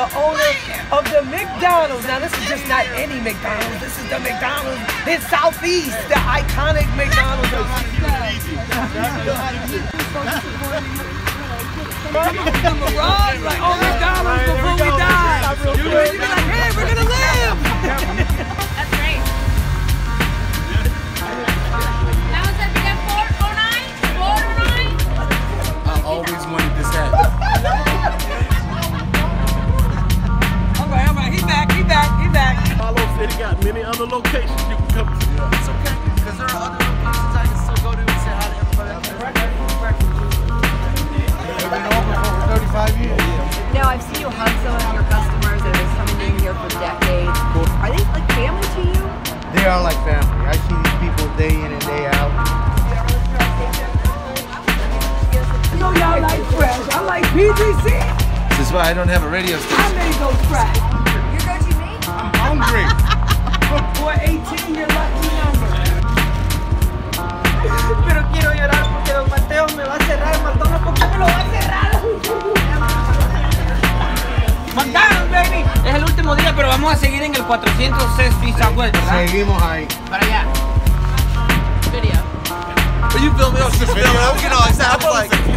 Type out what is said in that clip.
the owner of the McDonald's. Now, this is just not any McDonald's. This is the McDonald's in Southeast, the iconic McDonald's. the Mirage, like, oh, got many other locations you can come to. It's okay, because there are other locations I can still go to and say hi to everybody. They've been open for 35 years. Now I've seen you hug some of your customers that have been coming in here for decades. Are they like family to you? They are like family. I see these people day in and day out. You know y'all like fresh. I like PGC. This is why I don't have a radio station. I station. made those fresh. Baby. Es el último día, pero vamos a seguir en el 406 Street Southwest, ¿verdad? Seguimos ahí. Para allá. Video. You filmed me, I was just filming. I was, you know, I was like,